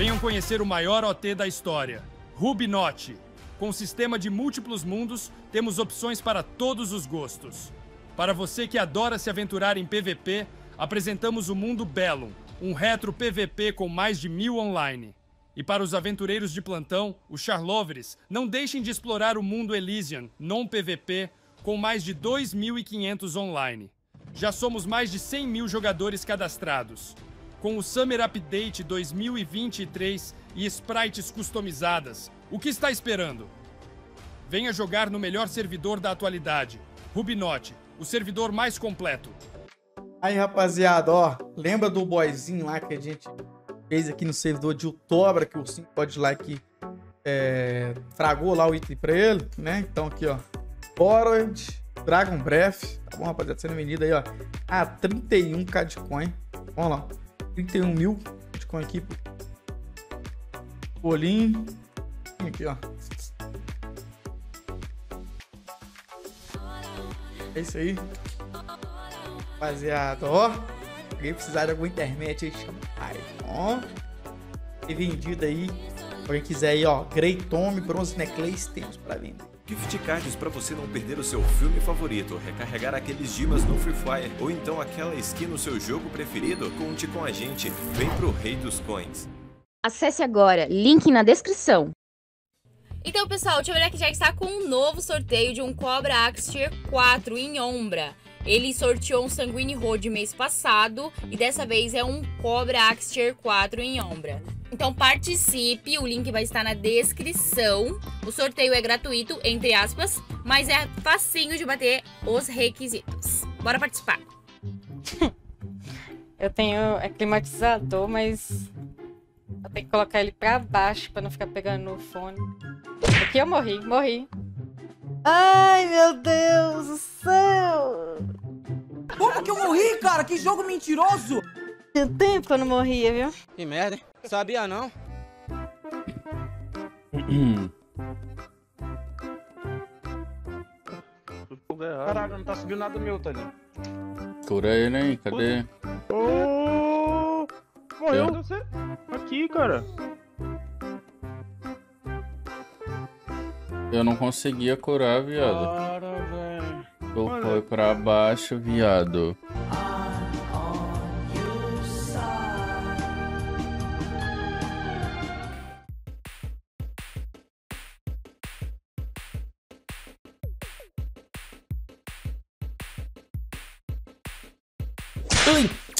Venham conhecer o maior OT da história, Rubinote. Com sistema de múltiplos mundos, temos opções para todos os gostos. Para você que adora se aventurar em PVP, apresentamos o Mundo Bellum, um retro PVP com mais de mil online. E para os aventureiros de plantão, os Charlovers, não deixem de explorar o mundo Elysian, non-PVP, com mais de 2.500 online. Já somos mais de 100 mil jogadores cadastrados. Com o Summer Update 2023 e sprites customizadas, o que está esperando? Venha jogar no melhor servidor da atualidade, Rubinote, o servidor mais completo. Aí, rapaziada, ó, lembra do boyzinho lá que a gente fez aqui no servidor de outubro, que o 5 pode lá que é, fragou lá o item pra ele, né? Então aqui, ó, Borod, Dragon Breath, tá bom, rapaziada, sendo vendido aí, ó, a 31k de coin. Vamos lá, 31 mil de coin aqui. Bolinho, aqui, ó. É isso aí. Rapaziada, ó. Alguém precisar de alguma internet aí, chama ó. E vendido aí. Pra quem quiser aí, ó. Grey Tome, Bronze Necklace, temos pra vender. Gift cards para você não perder o seu filme favorito, recarregar aqueles dimas no Free Fire ou então aquela skin no seu jogo preferido? Conte com a gente. Vem pro Rei dos Coins. Acesse agora, link na descrição. Então, pessoal, o Tio já está com um novo sorteio de um Cobra Axe Tier 4 em Ombra. Ele sorteou um Sanguine Road mês passado e dessa vez é um Cobra Axe Tier 4 em Ombra. Então participe, o link vai estar na descrição. O sorteio é gratuito, entre aspas, mas é facinho de bater os requisitos. Bora participar. Eu tenho é climatizador, mas eu tenho que colocar ele pra baixo pra não ficar pegando no fone. Aqui eu morri, morri. Ai, meu Deus do céu! Como que eu morri, cara? Que jogo mentiroso! Tinha tempo que eu não morria, viu? Que merda, hein? Sabia não? Caralho, não tá subindo nada meu, tá ali. Cura ele, hein? Cadê? Oh! Morreu você? Aqui, cara. Eu não conseguia curar, viado. Para, velho. Tu foi pra baixo, viado.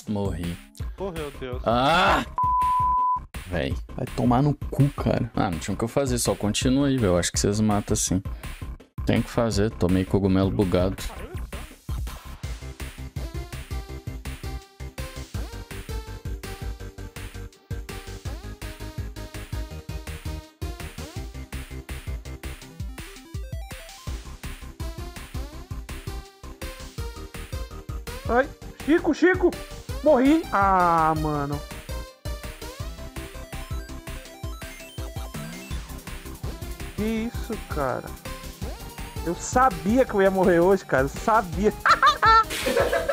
Morri. Morreu, Deus. Ah! Véi, vai tomar no cu, cara. Ah, não tinha o que eu fazer, só continua aí, velho. Eu acho que vocês matam assim. Tem que fazer, tomei cogumelo bugado. Ai, Chico, Chico! Morri! Ah, mano. Que isso, cara? Eu sabia que eu ia morrer hoje, cara. Eu sabia.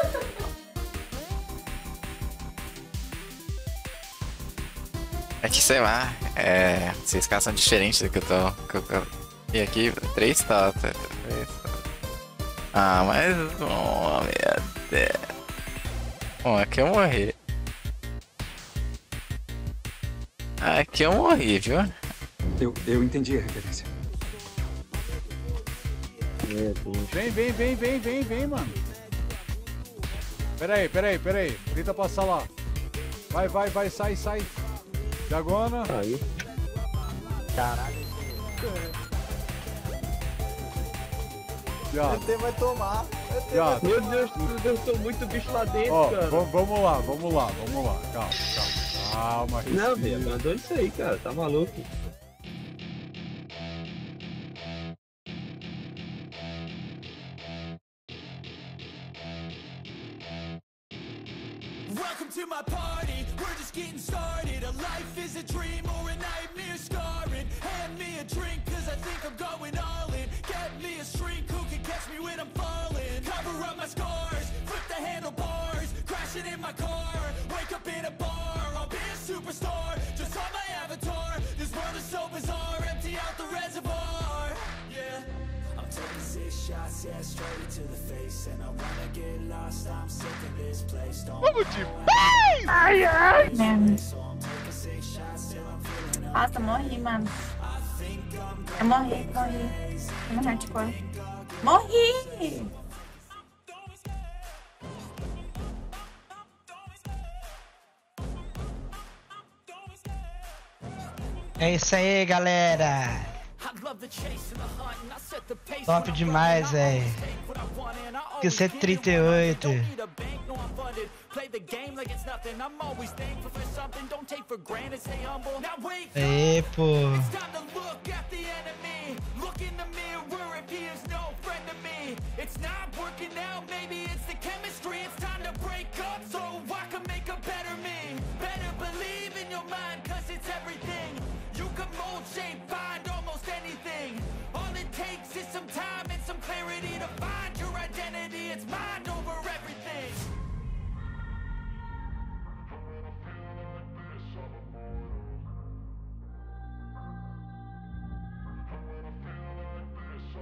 É que sei lá, é. Vocês caras são diferentes do que eu tô. Que eu, e aqui, três totas. Ah, mas. Oh, meu Deus. Bom, aqui eu morri. Aqui eu morri, viu? Eu, eu entendi a referência. Vem, vem, vem, vem, vem, vem, mano. Pera aí, pera aí, pera aí. Tenta passar lá. Vai, vai, vai, sai, sai. Diagona. Aí. Caralho. Já. ET vai tomar. Já. Meu. Deus, Deus, tô muito bicho lá dentro, Ó, cara. va- vamos lá, vamos lá, vamos lá. Calma, calma. Calma, Não, respira. velho, mandou isso aí, cara. Tá maluco? Welcome to my party, we're just getting started A life is a dream or a nightmare scarring Hand me a drink scars Flip the handlebars Crashing in my car Wake up in a bar I'll be a superstar Just on my avatar This world is so bizarre Empty out the reservoir. Yeah I'm taking six shots Yeah, straight to the face And I wanna get lost I'm sick of this place Don't What would you pay? I am Nossa, morri, mano. Morri! É isso aí, galera. Top demais, velho. Que ser 38. Play the game like it's nothing. I'm always thankful for something. Don't take for granted, stay humble. Now wake up. Aê, pô. It's not working out, maybe it's the chemistry. It's time to break up so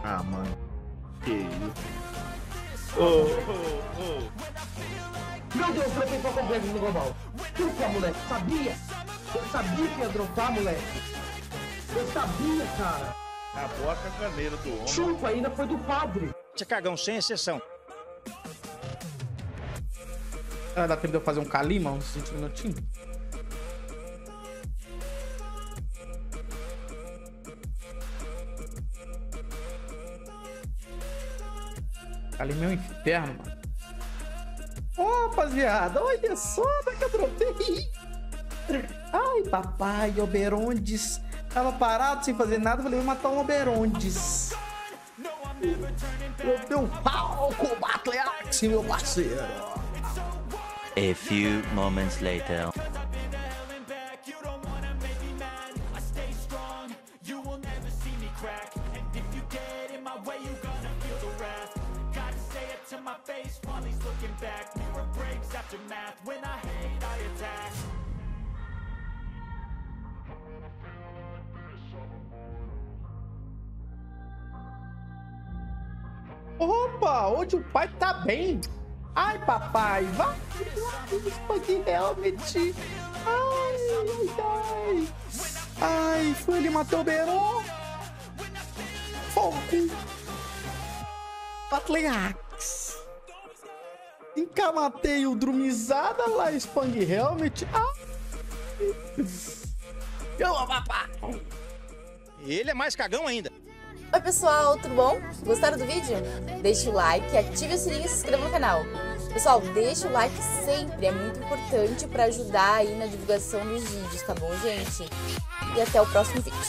Ah, mano. Que isso. Ô, ô, ô. Meu Deus, dropei pra complexo no global. Chupa, moleque. Sabia? Eu sabia que ia dropar, moleque. Eu sabia, cara. Acabou a caganeira do homem. Chupa, ainda foi do padre. Você cagão sem exceção. Ah, dá tempo de eu fazer um calima, uns 20 minutinhos? Calima é um inferno, mano. Ô, rapaziada, olha só, da que eu dropei. Ai, papai, Oberondes. Tava parado sem fazer nada, falei, vou matar um Oberondes. Dropei um palco Battle Axe, meu parceiro. A few moments later. Back. Mirror breaks after math. When I hate, I attack. Opa, hoje o pai tá bem. Ai, papai, vai, vai, Spaghetti Helmet. Ai, ai, ai. Ai, foi ele matou o Beron. Fogo. Patleax. Encamatei o Drumizada lá, Spang Helmet. Papai. Ele é mais cagão ainda. Oi pessoal, tudo bom? Gostaram do vídeo? Deixe o like, ative o sininho e se inscreva no canal. Pessoal, deixe o like sempre, é muito importante para ajudar aí na divulgação dos vídeos, tá bom, gente? E até o próximo vídeo.